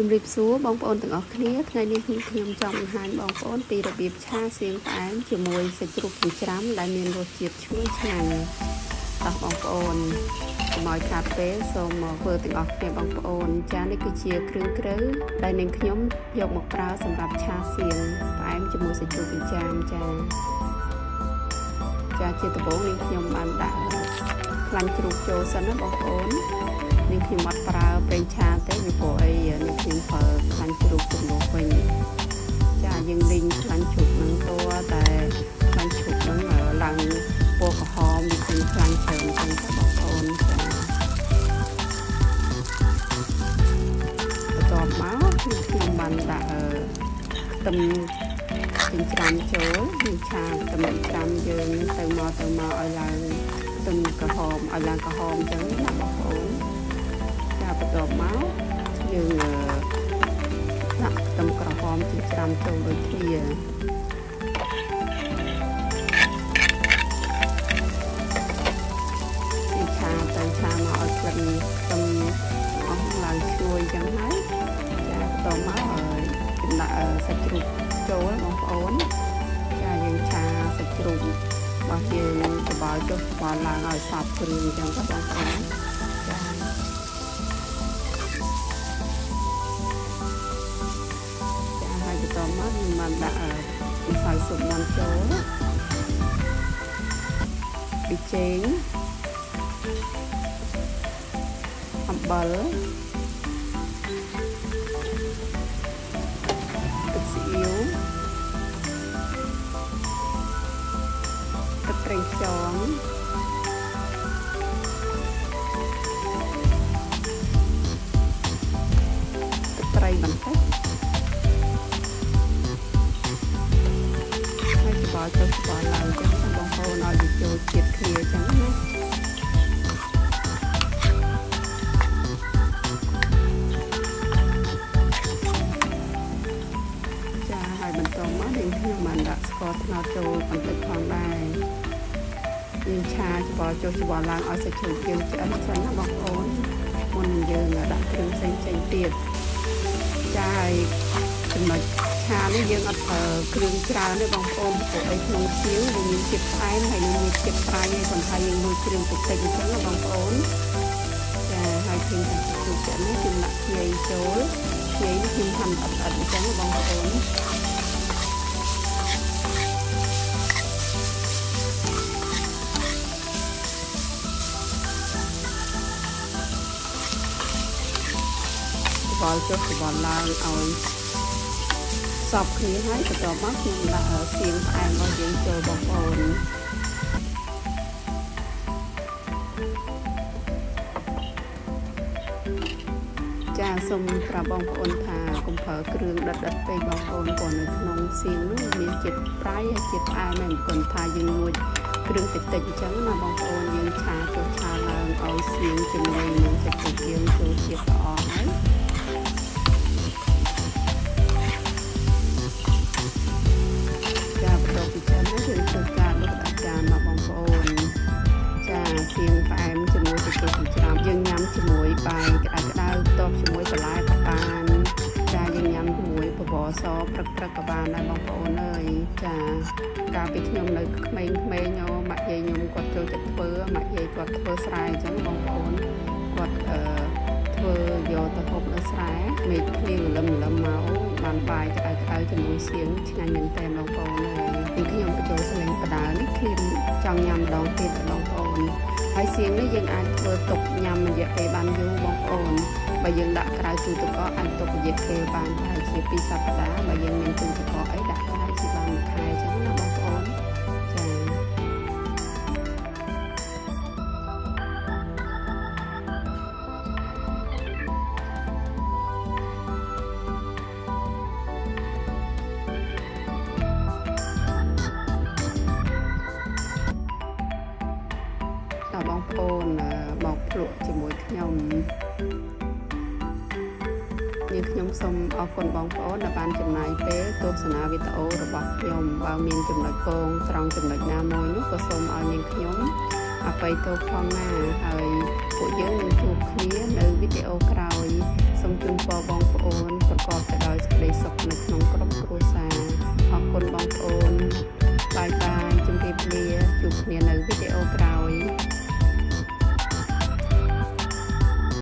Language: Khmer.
ជំរាបសួរបងប្អូនទាំងអស់គ្នាថ្ងៃនេះខ្ញុំចង់បង្ហាញបងប្អូនពីរបៀបឆាសៀងផ្អែមជាមួយសាច់ជ្រូកចិញ្ច្រាំដែលមានរសជាតិឈ្ងុយឆ្ងាញ់តោះបងប្អូនកុំឲ្យខាតពេលសូមមកធ្វើទាំងអស់គ្នាបងប្អូន ចានេះគឺជាគ្រឿងគ្រូដែលនាងខ្ញុំយកមកប្រើសម្រាប់ឆាសៀងផ្អែមជាមួយសាច់ជ្រូកចិញ្ច្រាំចាចាជាដំបូងនាងខ្ញុំបានដាក់ខ្លាញ់ជ្រូកចូលសិនណាបងប្អូននាងខ្ញុំអត់ប្រើប្រេងឆាទេពីព្រោះ ខ្លាញ់ជ្រូកនឹងតួតែខ្លាញ់ជ្រូកនឹងឡើងពណ៌ក្រហមវាជាខ្លាញ់ច្រើនចឹងទៅបងប្អូនចាបន្ទាប់មកគឺខ្ញុំបានដាក់ខ្ទឹមចិញ្ច្រាំចូលយើងឆាខ្ទឹមចិញ្ច្រាំយើងទៅមកទៅមកឲ្យឡើងខ្ទឹមក្រហមឲ្យឡើងក្រហមចឹងណាបងប្អូនបន្ទាប់មកយើងដាក់ខ្ទឹ មក្រហមចិញ្ច្រាំចូលដូចគ្នាពីឆាទៅឆាមកឲ្យក្លិនខ្ទឹមអស់ឡើងឈ្ងុយចឹងហើយចាបន្ទាប់មកចំដាក់សាច់ជ្រូកចូលបងប្អូនចាយើងឆាសាច់ជ្រូករបស់យើងច្បល់ចុះច្បល់ឡើងឲ្យសព្វគ្រឿងចឹងទៅបងប្អូន មកខ្ញុំបានដាក់ម្សៅស៊ុបមាន់ចូលប៊ីចេងអំបិលទឹកស៊ីអ៊ីវទឹកប្រេងខ្យងទឹកត្រីបន្តិច ហើយបន្តមកយើងខ្ញុំបានដាក់ស្ករត្នោតចូលបន្តិចផងដែរយើងឆាច្បល់ចុះច្បល់ឡើងឲ្យសាច់ជ្រូកយើងឆ្អិនសិនណាបងប្អូនមុនយើងដាក់គ្រឿងផ្សេងផ្សេងទៀតចាហើយចំណុចឆានេះយើងអត់ប្រើគ្រឿងច្រើនទេបងប្អូនព្រោះអីក្នុងសៀវវាមានជាតិផ្អែមហើយនឹងមានជាតិប្រៃហើយប៉ុន្តែយើងមួយគ្រឿងតិចតិចអញ្ចឹងណាបងប្អូនចាហើយឃើញថាជ្រូកនេះខ្ញុំដាក់ខ្ញីចូលខ្ញីនេះខ្ញុំហាន់អត់អត់អញ្ចឹងបងប្អូន បល់ចុះបល់ឡើងឲ្យសពគ្នាហើយបន្ទាប់មកខ្ញុំដាក់សៀងផ្អែមរបស់យើងចូលបងប្អូនចាសូមប្រាប់បងប្អូនថាកុំប្រើគ្រឿងដិតដិតពេកបងប្អូនព្រោះនៅក្នុងសៀងនោះមានជាតិប្រៃហើយជាតិផ្អែមហើយមិនគន់ថាយើងលួចគ្រឿងតិចតិចអញ្ចឹងណាបងប្អូនយើងឆាចុះឆាឡើងឲ្យសៀងជាមួយនឹងសាច់ជ្រូកយើងចូលជាតិល្អហើយ បជាមួយបន្លែក៏បានចាយើងញ៉ាំជាមួយបបរសព្រឹកព្រឹកក៏បានដែរបងប្អូនអើយចាកាលពីខ្ញុំនៅក្មេងៗអូម៉ាក់យាយខ្ញុំគាត់ចូលចិត្តធ្វើម៉ាក់យាយគាត់ធ្វើស្រែអញ្ចឹងបងប្អូនគាត់អឺធ្វើយកទៅហូបនៅស្រែមេឃភ្លៀងលឹមលឹមមកបានបាយក្តៅក្តៅជាមួយសៀងឆ្ងាញ់មែនតើបងប្អូនអើយពីខ្ញុំបញ្ចូលសលេងបដានេះឃ្លានចង់ញ៉ាំម្ដងទៀតបងប្អូនហើយសៀងនេះយើងអាចធ្វើទុកញ៉ាំរយៈពេលបានយូរបងប្អូន បើយើងដាក់ក្រៅទូទឹកកកអាចទុករយៈពេលបានប្រហែលជា2សប្តាហ៍បើយើងមានទូទឹកកកអីដាក់ប្រហែលជាបានមួយខែចឹងណាបងប្អូនបងប្អូនមកភ្លក់ជាមួយខ្ញុំ យើងខ្ញុំសូមអរគុណបងប្អូនដែលបានចំណាយពេលទស្សនាវីដេអូរបស់ខ្ញុំបើមានចំណុចពងត្រង់ចំណុចណាមួយនោះក៏សូមឲ្យនាងខ្ញុំអបិយទោសផងណាហើយពួកយើងនឹងជួបគ្នានៅវីដេអូក្រោយសូមជូនពរបងប្អូនសេចក្តីសុខនៅក្នុងក្រុមគ្រួសារ